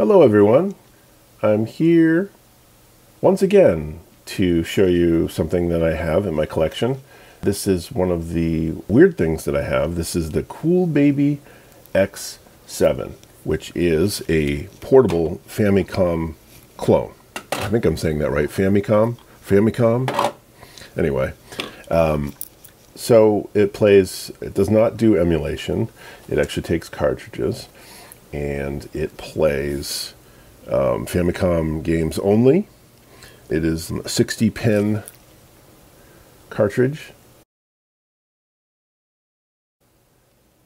Hello everyone. I'm here once again to show you something that I have in my collection. This is one of the weird things that I have. This is the Cool Baby X7, which is a portable Famicom clone. I think I'm saying that right. Famicom? Famicom? Anyway, um, so it plays, it does not do emulation. It actually takes cartridges and it plays um, Famicom games only. It is a 60 pin cartridge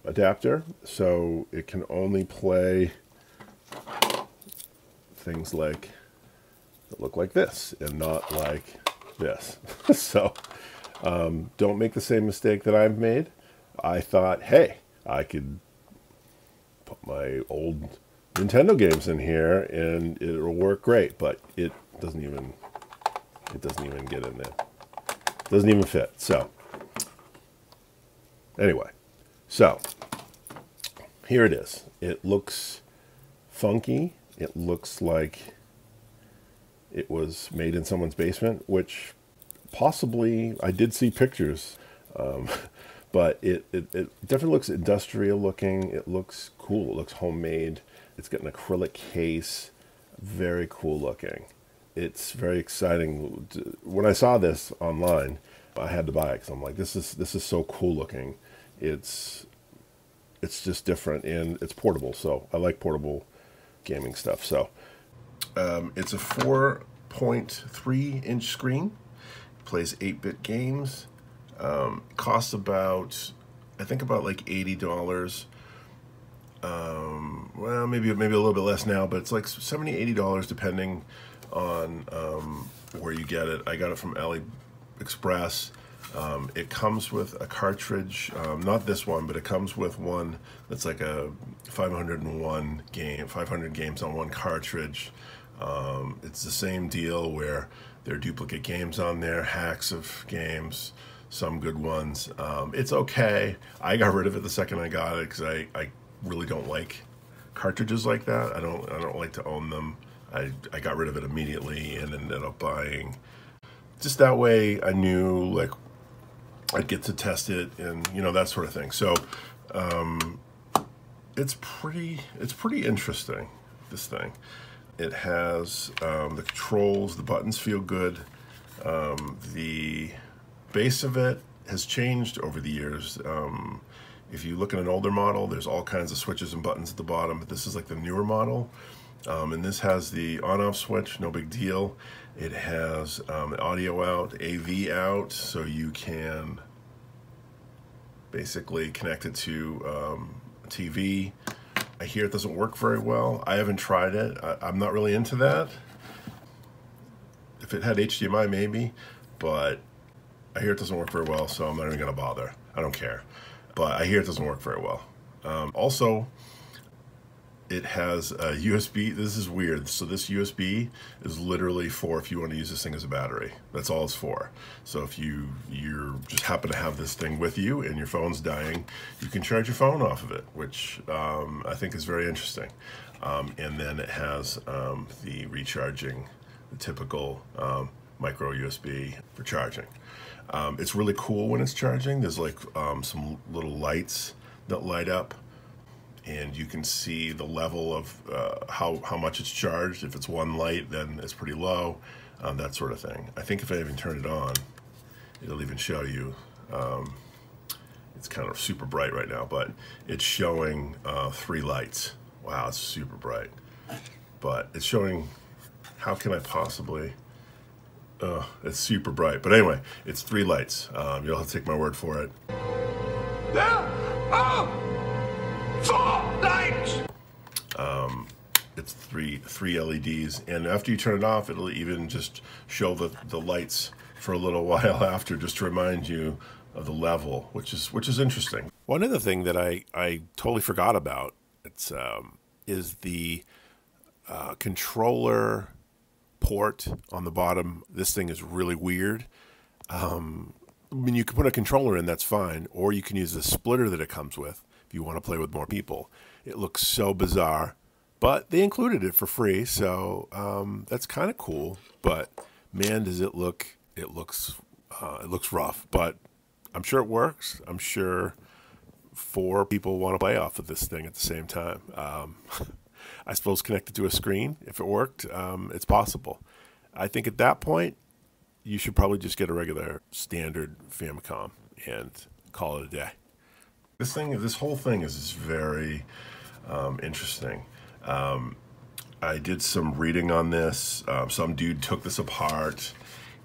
adapter, so it can only play things like that look like this and not like this. so um, don't make the same mistake that I've made. I thought, hey, I could my old Nintendo games in here and it'll work great, but it doesn't even it doesn't even get in there. It doesn't even fit. So anyway, so here it is. It looks funky. It looks like it was made in someone's basement, which possibly I did see pictures. Um, but it, it, it definitely looks industrial looking. It looks cool. It looks homemade. It's got an acrylic case. Very cool looking. It's very exciting. When I saw this online, I had to buy it because I'm like, this is this is so cool looking. It's it's just different and it's portable. So I like portable gaming stuff. So um, it's a 4.3 inch screen. Plays 8-bit games um, costs about, I think about like eighty dollars. Um, well, maybe maybe a little bit less now, but it's like 70 80 dollars depending on um, where you get it. I got it from AliExpress. Um, it comes with a cartridge, um, not this one, but it comes with one that's like a 501 game, 500 games on one cartridge. Um, it's the same deal where there are duplicate games on there, hacks of games some good ones. Um, it's okay. I got rid of it the second I got it because I, I really don't like cartridges like that. I don't I don't like to own them. I, I got rid of it immediately and ended up buying. Just that way I knew like I'd get to test it and you know that sort of thing. So um, it's pretty it's pretty interesting this thing. It has um, the controls, the buttons feel good. Um, the base of it has changed over the years. Um, if you look at an older model, there's all kinds of switches and buttons at the bottom, but this is like the newer model. Um, and this has the on-off switch, no big deal. It has um, audio out, AV out, so you can basically connect it to um, TV. I hear it doesn't work very well. I haven't tried it. I, I'm not really into that. If it had HDMI, maybe, but I hear it doesn't work very well, so I'm not even going to bother. I don't care. But I hear it doesn't work very well. Um, also, it has a USB. This is weird. So this USB is literally for if you want to use this thing as a battery. That's all it's for. So if you you just happen to have this thing with you and your phone's dying, you can charge your phone off of it, which um, I think is very interesting. Um, and then it has um, the recharging, the typical um, micro USB for charging. Um, it's really cool when it's charging. There's like um, some little lights that light up and you can see the level of uh, how, how much it's charged. If it's one light, then it's pretty low, um, that sort of thing. I think if I even turn it on, it'll even show you. Um, it's kind of super bright right now, but it's showing uh, three lights. Wow, it's super bright. But it's showing, how can I possibly, Oh, it's super bright. But anyway, it's three lights. Um, you'll have to take my word for it. There are four lights! Um, it's three three LEDs, and after you turn it off, it'll even just show the, the lights for a little while after, just to remind you of the level, which is which is interesting. One other thing that I, I totally forgot about it's um, is the uh, controller port on the bottom. This thing is really weird. Um, I mean, you can put a controller in, that's fine, or you can use the splitter that it comes with if you want to play with more people. It looks so bizarre, but they included it for free, so um, that's kind of cool. But man, does it look? It looks uh, it looks rough, but I'm sure it works. I'm sure four people want to play off of this thing at the same time. Um, I suppose connected to a screen, if it worked, um, it's possible. I think at that point, you should probably just get a regular standard Famicom and call it a day. This thing, this whole thing is very um, interesting. Um, I did some reading on this. Um, some dude took this apart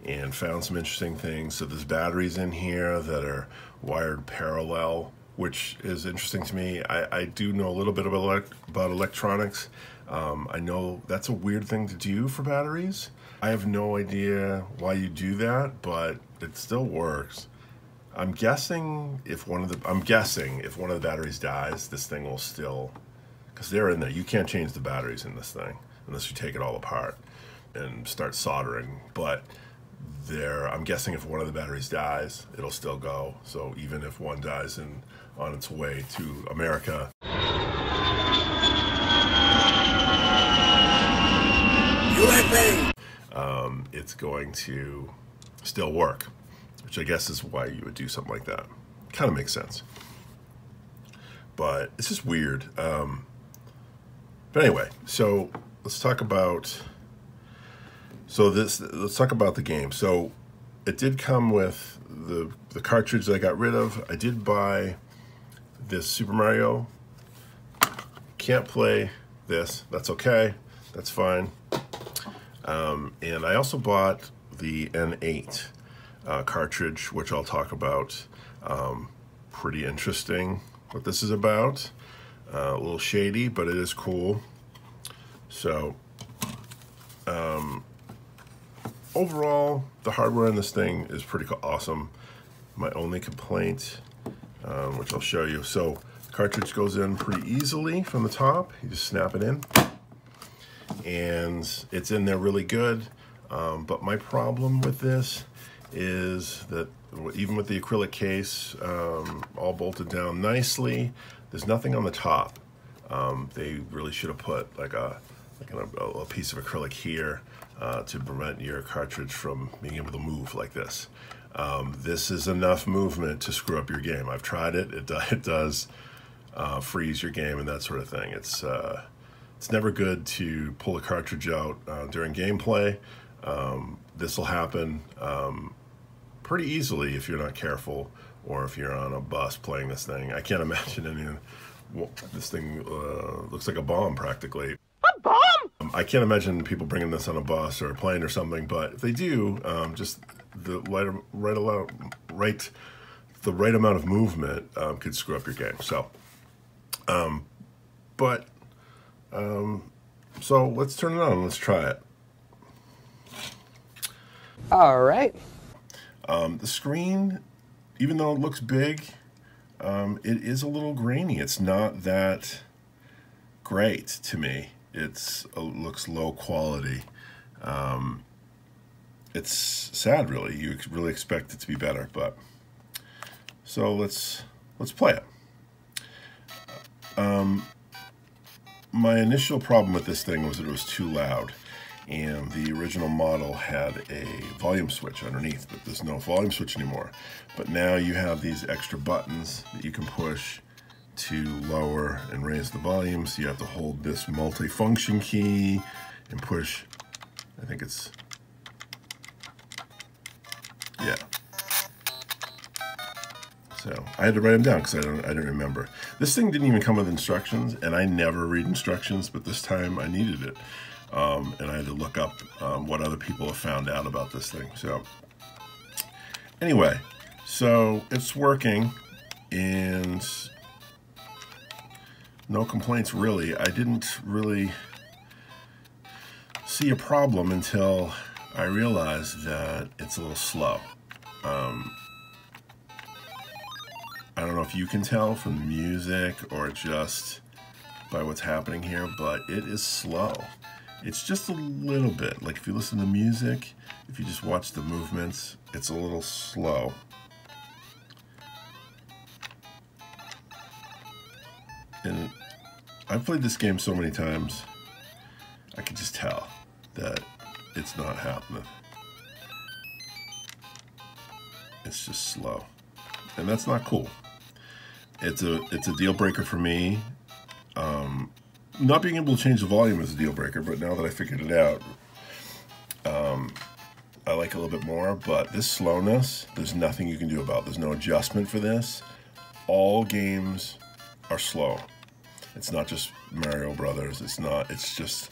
and found some interesting things. So there's batteries in here that are wired parallel, which is interesting to me. I, I do know a little bit about, elect about electronics. Um, I know that's a weird thing to do for batteries. I have no idea why you do that, but it still works. I'm guessing if one of the I'm guessing if one of the batteries dies, this thing will still because they're in there. You can't change the batteries in this thing unless you take it all apart and start soldering. But there, I'm guessing if one of the batteries dies, it'll still go. So even if one dies and on its way to America. USA! Um, it's going to still work, which I guess is why you would do something like that. Kind of makes sense. But it's just weird. Um, but anyway, so let's talk about. So this, let's talk about the game. So it did come with the the cartridge that I got rid of. I did buy this Super Mario. Can't play this. That's okay. That's fine. Um, and I also bought the N8 uh, cartridge, which I'll talk about. Um, pretty interesting what this is about. Uh, a little shady, but it is cool. So, um, overall, the hardware in this thing is pretty awesome. My only complaint, um, which I'll show you. So, cartridge goes in pretty easily from the top. You just snap it in. And it's in there really good. Um, but my problem with this is that even with the acrylic case um, all bolted down nicely, there's nothing on the top. Um, they really should have put like a a, a piece of acrylic here uh, to prevent your cartridge from being able to move like this. Um, this is enough movement to screw up your game. I've tried it. It, it does uh, freeze your game and that sort of thing. It's uh, it's never good to pull a cartridge out uh, during gameplay. Um, this will happen um, pretty easily if you're not careful or if you're on a bus playing this thing. I can't imagine any. Well, this thing uh, looks like a bomb practically. Bomb? Um, I can't imagine people bringing this on a bus or a plane or something, but if they do, um, just the right, right, right, the right amount of movement um, could screw up your game. So, um, but, um, so let's turn it on. Let's try it. All right. Um, the screen even though it looks big, um, it is a little grainy. It's not that great to me. It's it looks low quality. Um, it's sad, really. You really expect it to be better, but so let's let's play it. Um, my initial problem with this thing was that it was too loud and the original model had a volume switch underneath, but there's no volume switch anymore. But now you have these extra buttons that you can push to lower and raise the volume. So you have to hold this multi-function key and push, I think it's, yeah. So I had to write them down because I don't, I don't remember. This thing didn't even come with instructions, and I never read instructions, but this time I needed it um, and I had to look up um, what other people have found out about this thing. So anyway, so it's working and no complaints really. I didn't really see a problem until I realized that it's a little slow. Um, I don't know if you can tell from the music or just by what's happening here, but it is slow. It's just a little bit. Like if you listen to music, if you just watch the movements, it's a little slow. I've played this game so many times, I can just tell that it's not happening. It's just slow. And that's not cool. It's a it's a deal breaker for me. Um, not being able to change the volume is a deal breaker, but now that I figured it out, um, I like a little bit more. But this slowness, there's nothing you can do about. There's no adjustment for this. All games are slow. It's not just Mario Brothers. It's not. It's just.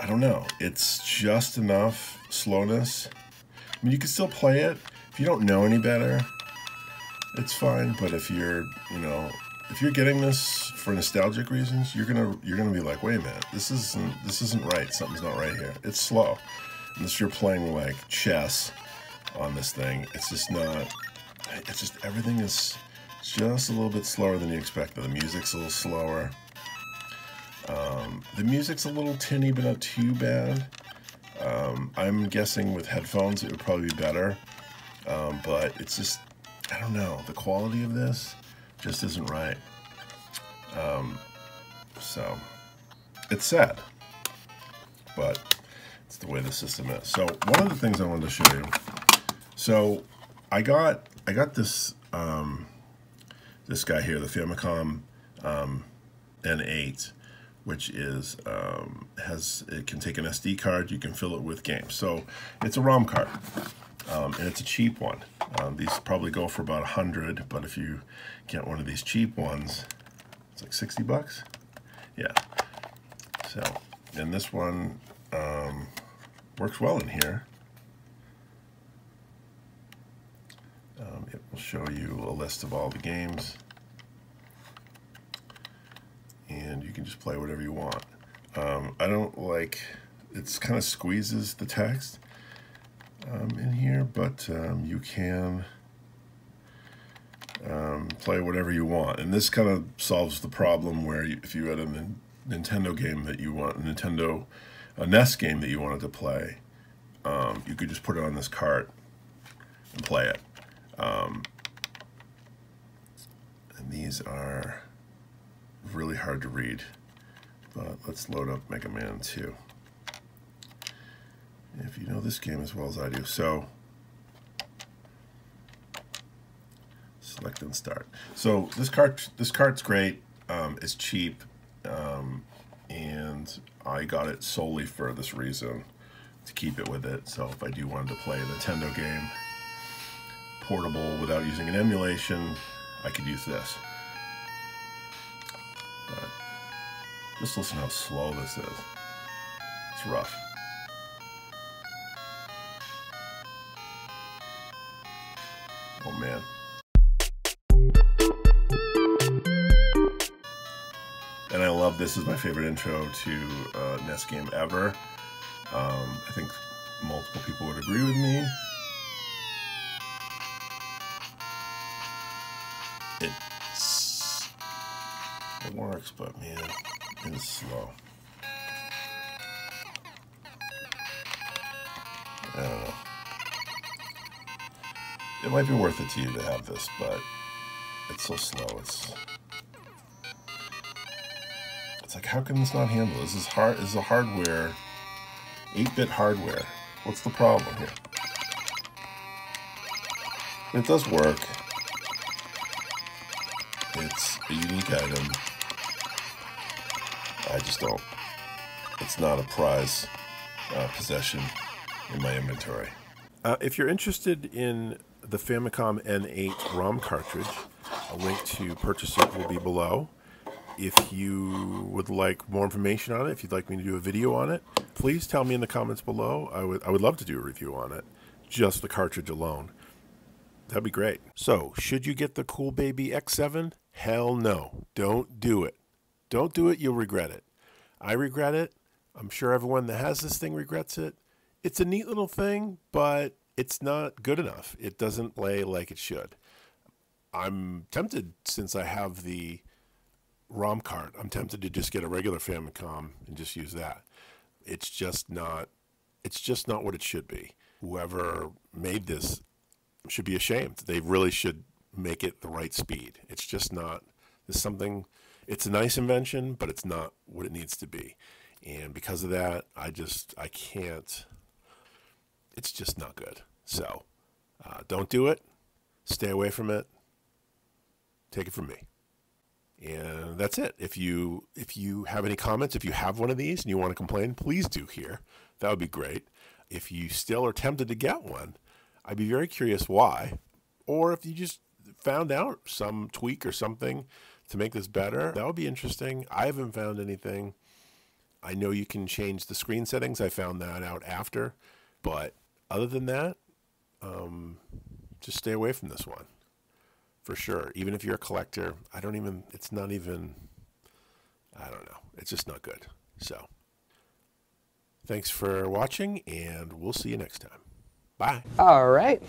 I don't know. It's just enough slowness. I mean, you can still play it if you don't know any better. It's fine, but if you're, you know, if you're getting this for nostalgic reasons, you're gonna you're gonna be like, wait a minute, this isn't this isn't right. Something's not right here. It's slow. Unless you're playing like chess on this thing, it's just not. It's just everything is just a little bit slower than you expected. The music's a little slower. Um, the music's a little tinny, but not too bad. Um, I'm guessing with headphones it would probably be better, um, but it's just I don't know. The quality of this just isn't right. Um, so it's sad, but it's the way the system is. So one of the things I wanted to show you. So I got I got this um, this guy here, the Famicom um, N8, which is um, has it can take an SD card. You can fill it with games. So it's a ROM card, um, and it's a cheap one. Um, these probably go for about a hundred, but if you get one of these cheap ones, it's like 60 bucks. Yeah. So, and this one um, works well in here. Um, it will show you a list of all the games. And you can just play whatever you want. Um, I don't like, it's kind of squeezes the text um, in here, but um, you can um, play whatever you want. And this kind of solves the problem where you, if you had a Nintendo game that you want, a Nintendo, a NES game that you wanted to play, um, you could just put it on this cart and play it. Um, and these are really hard to read, but let's load up Mega Man 2 if you know this game as well as I do. So, select and start. So this cart, this cart's great. Um, it's cheap, um, and I got it solely for this reason to keep it with it. So if I do want to play a Nintendo game portable without using an emulation, I could use this. But just listen how slow this is. It's rough. Oh man. And I love this is my favorite intro to uh, NES game ever. Um, I think multiple people would agree with me. It works, but man, it is slow. I don't know it might be worth it to you to have this, but it's so slow. It's it's like how can this not handle? This is hard. This is a hardware, 8-bit hardware. What's the problem here? It does work. It's a unique item. I just don't. It's not a prize uh, possession in my inventory. Uh, if you're interested in the Famicom N8 ROM cartridge. A link to purchase it will be below. If you would like more information on it, if you'd like me to do a video on it, please tell me in the comments below. I would, I would love to do a review on it, just the cartridge alone. That'd be great. So, should you get the Cool Baby X7? Hell no. Don't do it. Don't do it, you'll regret it. I regret it. I'm sure everyone that has this thing regrets it. It's a neat little thing, but it's not good enough. It doesn't play like it should. I'm tempted since I have the ROM cart. I'm tempted to just get a regular Famicom and just use that. It's just not. It's just not what it should be. Whoever made this should be ashamed. They really should make it the right speed. It's just not. It's something. It's a nice invention, but it's not what it needs to be. And because of that, I just, I can't, it's just not good. So uh, don't do it. Stay away from it. Take it from me. And that's it. If you if you have any comments, if you have one of these and you want to complain, please do here. That would be great. If you still are tempted to get one, I'd be very curious why. Or if you just found out some tweak or something to make this better, that would be interesting. I haven't found anything. I know you can change the screen settings. I found that out after. But other than that, um, just stay away from this one for sure. Even if you're a collector, I don't even, it's not even, I don't know. It's just not good. So thanks for watching, and we'll see you next time. Bye. All right.